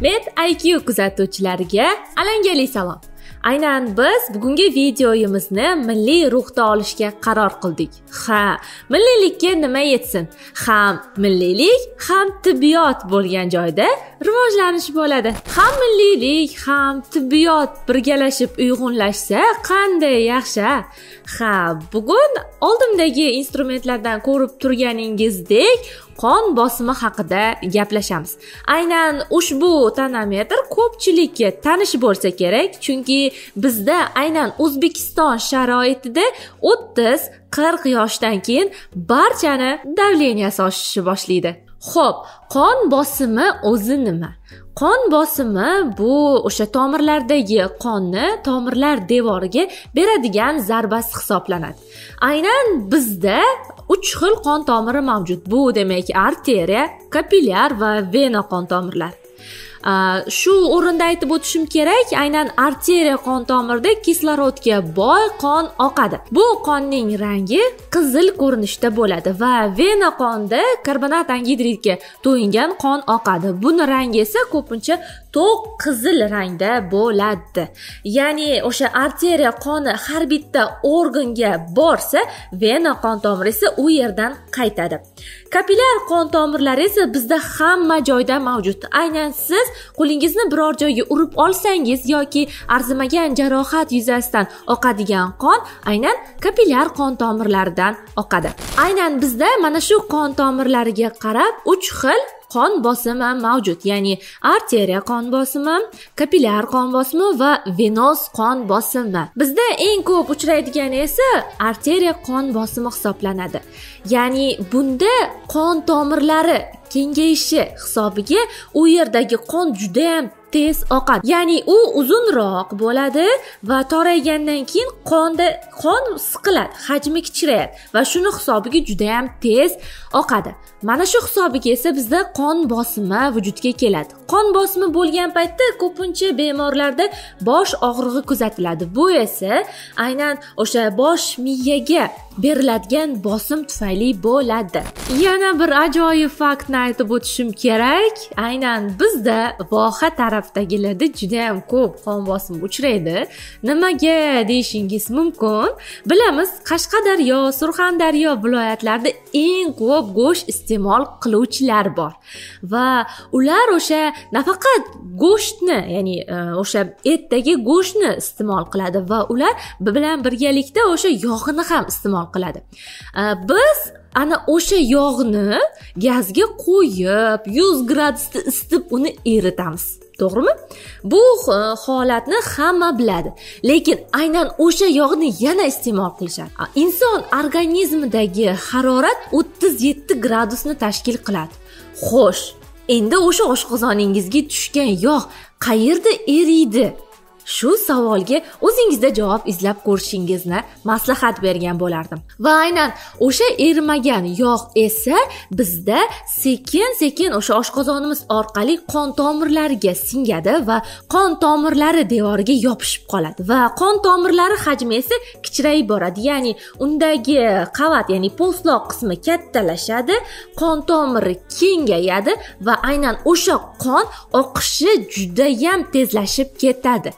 med iq kuzatuvchilariga alangali salom. Aynan biz bugungi videoyimizni milliy ruhda olishga qaror qildik. Ha milliylikka nima yetsin? Ham milliylik ham tibbiyot bo'lgan joyda rivojlanish bo'ladi. Ham milliylik ham tibbiyot birgalashib uyg'unlashsa qanday yaxshi? Ha bugun oldimdagi instrumentlardan ko'rib turganingizdek qon bosimi haqida gaplashamiz. Aynan ushbu tonometr ko'pchilikka tanish bo'lsa kerak chunki bizda aynan o'zbekiston sharoitida o'ttiz qirq yoshdan keyin barchani davleniyasi oshishi boshlaydi. Ho'p qon bosimi o'zi nima? Qon bosimi bu o'sha tomirlardagi qonni tomirlar devoriga beradigan zarbasi hisoblanadi. Aynan bizda uch xil qon tomiri mavjud. Bu demak arteriya kapillyar va vena qon tomirlar shu o'rinda aytib o'tishim kerak aynan arteriya qon tomirida kislorodga boy qon oqadi. Bu qonning rangi qizil ko'rinishda bo'ladi va vena qonda karbonat angidridga to'yingan qon oqadi. Buni rangi esa ko'pincha to'q qizil rangda bo'ladi. Ya'ni o'sha arteriya qoni har bitta organga borsa vena qon tomiri esa u yerdan qaytadi. Kapillyar qon tomirlari esa bizda hamma joyda mavjud. Aynan siz qo'lingizni biror joyga urib olsangiz yoki arzimagan jarohat yuzasidan oqadigan qon aynan kapillyar qon tomirlaridan oqadi. Aynan bizda mana shu qon tomirlariga qarab uch xil qon bosimi mavjud ya'ni arteriya qon bosimi kapillyar qon bosimi va venoz qon bosimi. Bizda eng ko'p uchraydigani esa arteriya qon bosimi hisoblanadi. Ya'ni bunda qon tomirlari kengayishi hisobiga u yerdagi qon judayam tez oqadi. Ya'ni u uzunroq bo'ladi va toraygandan keyin qonda qon siqiladi hajmi kichrayadi va shuni hisobiga judayam tez oqadi. Mana shu hisobiga esa bizda qon bosimi vujudga keladi. Qon bosimi bo'lgan paytda ko'pincha bemorlarda bosh og'rig'i kuzatiladi. Bu esa aynan o'sha bosh miyaga beriladigan bosim tufayli bo'ladi. Yana bir ajoyib faktni aytib o'tishim kerak. Aynan bizda voha tarafdagilarda judayam ko'p qon bosim uchraydi. Nimaga deyishingiz mumkin? Bilamiz qashqadaryo surxondaryo viloyatlarida eng ko'p go'sht iste'mol qiluvchilar bor. Va ular o'sha nafaqat go'shtni ya'ni e, o'sha etdagi go'shtni iste'mol qiladi va ular bilan birgalikda o'sha yog'ini ham iste'mol qiladi. E, biz ana o'sha yog'ni gazga qo'yib yuz gradusda isitib uni eritamiz. To'g'rimi? Bu e, holatni hamma biladi. Lekin aynan o'sha yog'ni yana iste'mol qilishadi. Inson organizmidagi harorat o'ttiz yetti gradusni tashkil qiladi. Xo'sh endi o'sha oshqozoningizga tushgan yog' qayerda eriydi? Shu savolga o'zingizda javob izlab ko'rishingizni maslahat bergan bo'lardim. Va aynan o'sha erimagan yog' esa bizda sekin sekin o'sha oshqozonimiz orqali qon tomirlariga singadi va qon tomirlari devoriga yopishib qoladi. Va qon tomirlari hajmi esa kichrayib boradi. Ya'ni undagi qavat ya'ni po'stloq qismi kattalashadi qon tomiri kengayadi va aynan o'sha qon oqishi judayam tezlashib ketadi.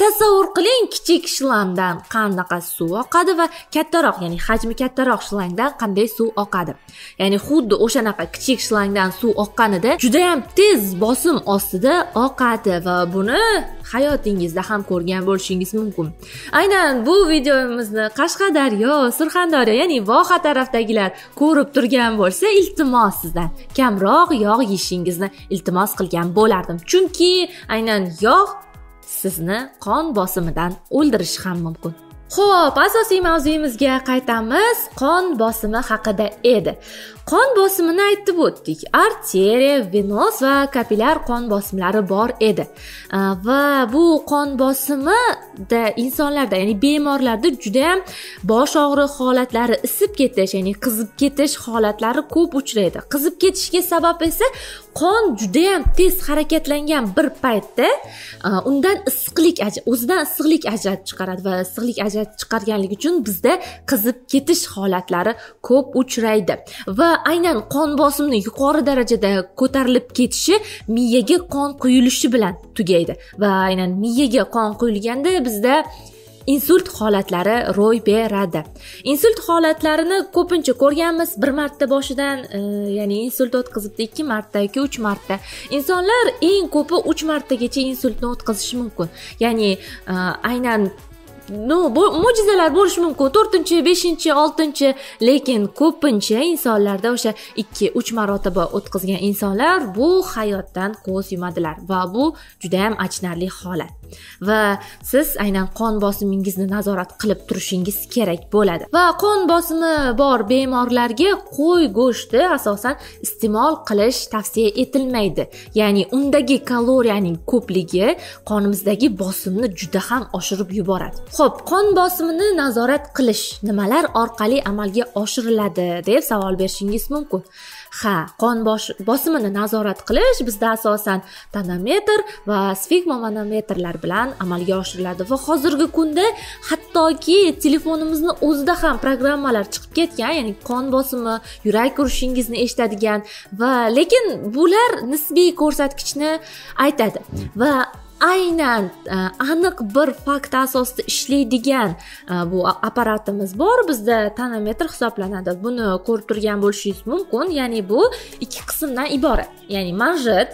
Tasavvur qiling kichik shlangdan qanaqa suv oqadi va kattaroq ya'ni hajmi kattaroq shlangdan qanday suv oqadi? Ya'ni xuddi o'shanaqa kichik shlangdan suv oqqanida judayam tez bosim ostida oqadi va buni hayotingizda ham ko'rgan bo'lishingiz mumkin. Aynan bu videomizni qashqadaryo surxondaryo ya'ni voha tarafdagilar ko'rib turgan bo'lsa iltimos sizdan kamroq yog' yeyishingizni iltimos qilgan bo'lardim. Chunki aynan yog' sizni qon bosimidan o'ldirishi ham mumkin Xo'p, asosiy mavzuyimizga qaytamiz. Qon bosimi haqida edi. Qon bosimini aytib o'tdik. Arteriya venoz va kapillyar qon bosimlari bor edi. Va bu qon bosimida insonlarda ya'ni bemorlarda judayam bosh og'riq holatlari isib ketish ya'ni qizib ketish holatlari ko'p uchraydi. Qizib ketishiga sabab esa qon judayam tez harakatlangan bir paytda undan issiqlik o'zidan issiqlik ajratib chiqaradi va issiqlik ajratib chiqarganligi uchun bizda qizib ketish holatlari ko'p uchraydi. Va aynan qon bosimni yuqori darajada ko'tarilib ketishi miyaga qon quyilishi bilan tugaydi. Va aynan miyaga qon quyilganda bizda insult holatlari ro'y beradi. Insult holatlarini ko'pincha ko'rganmiz. Bir marta boshidan e, ya'ni insult o'tkazibdi ikki marta yoki uch marta. Insonlar eng ko'pi uch martagacha insultni o'tkazishi mumkin. Ya'ni e, aynan ну mo'jizalar bo'lishi mumkin. To'rtinchi beshinchi oltinchi lekin ko'pincha insonlarda o'sha ikki uch marotaba o'tkazgan insonlar bu hayotdan ko'z yumadilar va bu judayam achinarli holat. Va siz aynan qon bosimingizni nazorat qilib turishingiz kerak bo'ladi. Va qon bosimi bor bemorlarga qo'y go'shti asosan iste'mol qilish tavsiya etilmaydi. Ya'ni undagi kaloriyaning ko'pligi qonimizdagi bosimni juda ham oshirib yuboradi. Ho'p qon bosimini nazorat qilish nimalar orqali amalga oshiriladi deb savol berishingiz mumkin. Ha qon bosimini nazorat qilish bizda asosan tonometr va sfigmomanometrlar bilan amalga oshiriladi. Va hozirgi kunda hattoki telefonimizni o'zida ham programmalar chiqib ketgan ya'ni qon bosimi yurak urishingizni eshitadigan va lekin bular nisbiy ko'rsatkichni aytadi. Va aynan e, aniq bir fakt asosida ishlaydigan e, bu apparatimiz bor. Bizda tonometr hisoblanadi. Buni ko'rib turgan bo'lishingiz mumkin. Ya'ni bu ikki qismdan iborat. Ya'ni manjet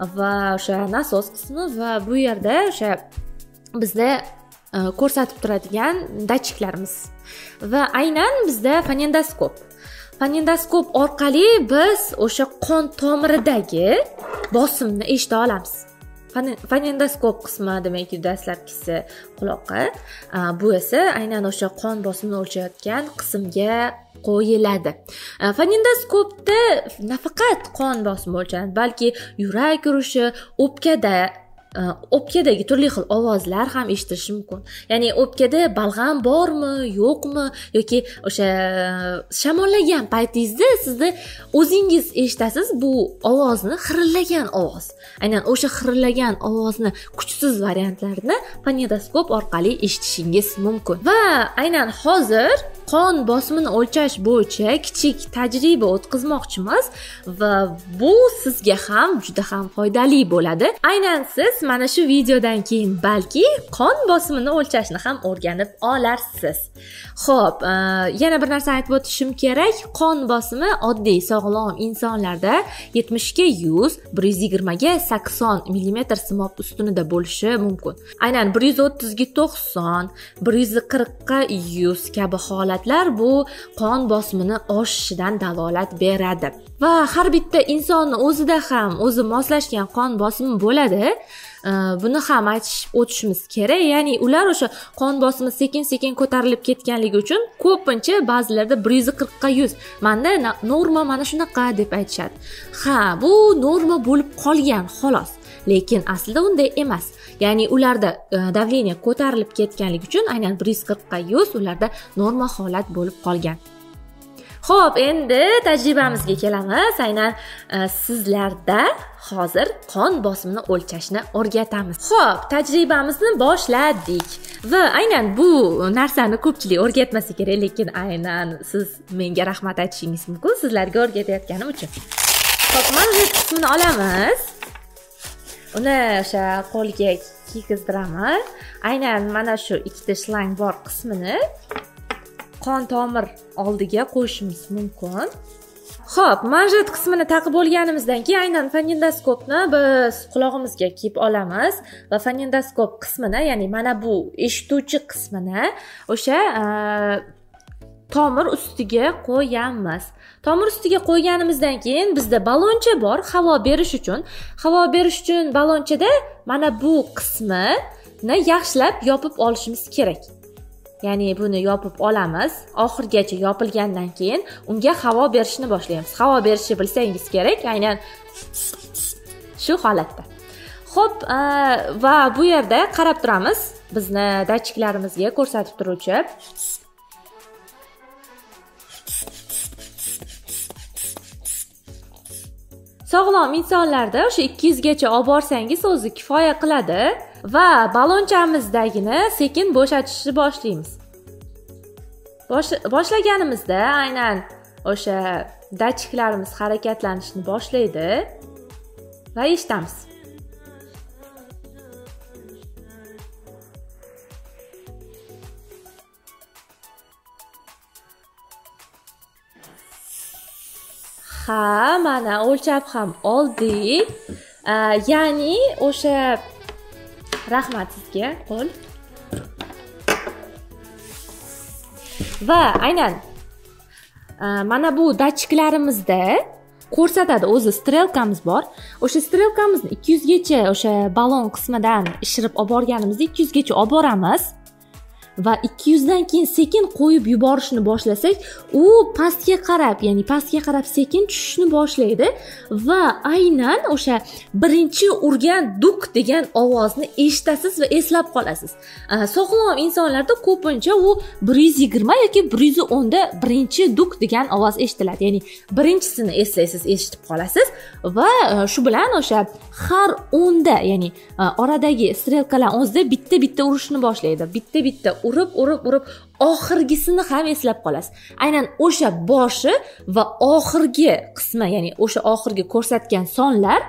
va o'sha nasos qismi va bu yerda o'sha bizda e, ko'rsatib turadigan datchiklarimiz. Va aynan bizda fonendoskop. Fonendoskop orqali biz o'sha qon tomiridagi bosimni eshita olamiz. Fonendoskop qismi demak dastlabkisi quloqqa. Bu esa aynan o'sha qon bosimini o'lchayotgan qismga qo'yiladi. Fonendoskopda nafaqat qon bosimi o'lchanadi balki yurak urishi o'pkada Э, o'pkadagi turli xil ovozlar ham eshitilishi mumkin. Ya'ni o'pkada balg'am bormi yo'qmi yoki o'sha e, shamollagan paytingizda sizni o'zingiz eshitasiz bu ovozni xirillagan ovoz. Aynan o'sha xirillagan ovozni kuchsiz variantlarini fonendoskop orqali eshitishingiz mumkin. Va aynan hozir qon bosimini o'lchash bo'yicha kichik tajriba o'tkazmoqchimiz va bu sizga ham juda ham foydali bo'ladi. Aynan siz mana shu videodan keyin balki qon bosimini o'lchashni ham o'rganib olarsiz. Ho'p e, yana bir narsa aytib o'tishim kerak. Qon bosimi oddiy sog'lom insonlarda yetmishga yuz bir yuz yigirmaga sakson millimetr simob ustunida bo'lishi mumkin. Aynan bir yuz o'ttizga to'qson bir yuz qirqqa yuz kabi holatlar bu qon bosimini oshishidan dalolat beradi. Va har bitta insonni o'zida ham o'zi moslashgan qon bosimi bo'ladi e, buni ham aytish o'tishimiz kerak. Ya'ni ular o'sha qon bosimi sekin sekin ko'tarilib ketganligi uchun ko'pincha ba'zilarda bir yuz qirqqa yuz manda norma mana shunaqa deb aytishadi. Ha bu norma bo'lib qolgan xolos. Lekin aslida unday emas. Ya'ni ularda e, давление ko'tarilib ketganligi uchun aynan bir yuz qirqqa yuz ularda norma holat bo'lib qolgan. Ho'p endi tajribamizga kelamiz. Aynan e, sizlarda hozir qon bosimini o'lchashni o'rgatamiz. Ho'p tajribamizni boshladik va aynan bu narsani ko'pchilik o'rgatmasa kerak lekin aynan siz menga rahmat aytishingiz mumkin sizlarga o'rgatayotganim uchun. Ho'p manzil qismini olamiz. Uni o'sha qo'lga kiygizdiraman aynan mana shu ikkita shlang bor qismini qon tomir oldiga qo'yishimiz mumkin. Ho'p manjet qismini taqib bo'lganimizdan keyin aynan fonendoskopni biz qulog'imizga kiyib olamiz va fonendoskop qismini ya'ni mana bu eshituvchi qismini o'sha tomir ustiga qo'yamiz tomir ustiga qo'yganimizdan keyin bizda baloncha bor. Havo berish uchun. Havo berish uchun balonchada mana bu qismini yaxshilab yopib olishimiz kerak. Ya'ni buni yopib olamiz. Oxirigacha yopilgandan keyin unga havo berishni boshlaymiz. Havo berishni bilsangiz kerak aynan shu holatda. Ho'p va bu yerda qarab turamiz. Bizni datchiklarimizga ko'rsatib turuvchi sog'lom insonlarda o'sha ikki yuzgacha olib borsangiz o'zi kifoya qiladi va ballonchamizdagini sekin bo'shatishni boshlaymiz. Boshlaganimizda aynan o'sha datchiklarimiz harakatlanishni boshlaydi va eshitamiz. Ha mana o'lchab ham oldik. Ya'ni o'sha rahmat sizga qo'l. Va aynan mana bu datchiklarimizda ko'rsatadi o'zi strelkamiz bor. O'sha strelkamizni ikki yuzgacha o'sha ballon qismidan ishirib olib borganimizda ikki yuzgacha olib boramiz. Va 200 dan keyin sekin qo'yib yuborishni boshlasak u pastga qarab ya'ni pastga qarab sekin tushishni boshlaydi va aynan o'sha birinchi urgan duk degan ovozni eshitasiz va eslab qolasiz. Sog'lom insonlarda ko'pincha u bir yuz yigirma yoki bir yuz o'nda birinchi duk degan ovoz eshitiladi. Ya'ni birinchisini eslaysiz eshitib qolasiz va e, shu bilan o'sha har o'nda ya'ni e, oradagi strelkalar o'zida bitta bitta urishni boshlaydi. Bitta bitta urib urib urib oxirgisini ham eslab qolasiz. Aynan o'sha boshi va oxirgi qismi ya'ni o'sha oxirgi ko'rsatgan sonlar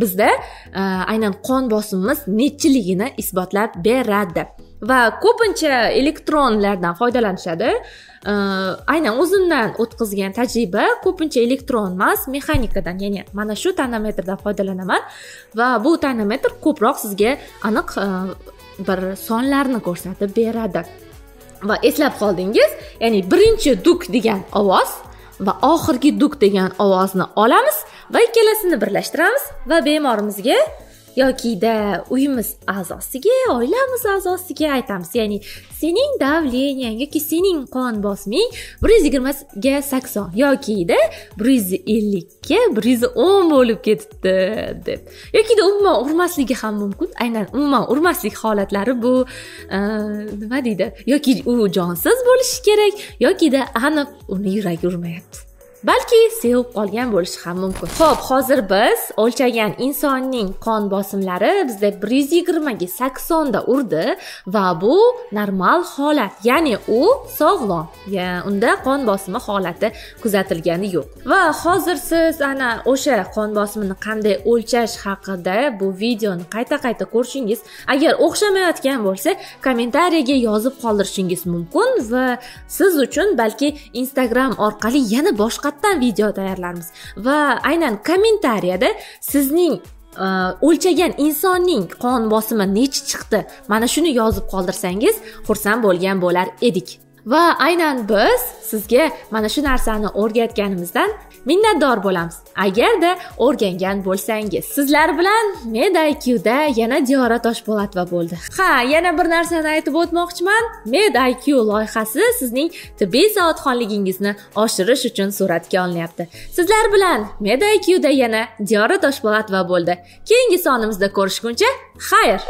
bizda e, aynan qon bosimimiz nechiligini isbotlab beradi. Va ko'pincha elektronlardan foydalanishadi. E, aynan o'zimdan o'tkazgan tajriba ko'pincha elektron emas mexanikadan ya'ni mana shu tonometrdan foydalanaman. Va bu tonometr ko'proq sizga aniq e, bir sonlarni ko'rsatib beradi. Va eslab qoldingiz ya'ni birinchi duk degan ovoz va oxirgi duk degan ovozni olamiz va ikkalasini birlashtiramiz va bemorimizga yokida uyimiz a'zosiga oilamiz a'zosiga aytamiz. Ya'ni sening davleniyang yoki sening qon bosiming bir yuz yigirmaga sakson yokida bir yuz ellikka bir yuz o'n bo'lib ketibdi deb. Yokida umuman urmasligi ham mumkin. Aynan umuman urmaslik holatlari bu nima deydi? Yoki u jonsiz bo'lishi kerak yokida aniq uni yuragi urmayapti. Balki sevib qolgan bo'lishi ham mumkin. Ho'p hozir biz o'lchagan insonning qon bosimlari bizda bir yuz yigirmaga saksonda urdi va bu normal holat ya'ni u sog'lom. Unda qon bosimi holati kuzatilgani yo'q. Va hozir siz ana o'sha qon bosimini qanday o'lchash haqida bu videoni qayta qayta ko'rishingiz agar o'xshamayotgan bo'lsa kommentariyaga yozib qoldirishingiz mumkin va siz uchun balki instagram orqali yana boshqa ovqatdan video tayyorlarmiz. Va aynan kommentariyada sizning e, o'lchagan insonning qon bosimi nechi chiqdi? Mana shuni yozib qoldirsangiz xursand bo'lgan bo'lar edik. Va aynan biz sizga mana shu narsani o'rgatganimizdan minnatdor bo'lamiz. Agarda o'rgangan bo'lsangiz sizlar bilan iqda yana diyora toshpo'latova bo'ldi. Ha yana bir narsani aytib o'tmoqchiman. Iq loyihasi sizning tibbiy savodxonligingizni oshirish uchun suratga olinyapti. Sizlar bilan iqda yana diyora toshpo'latova bo'ldi. Keyingi sonimizda ko'rishguncha xayr!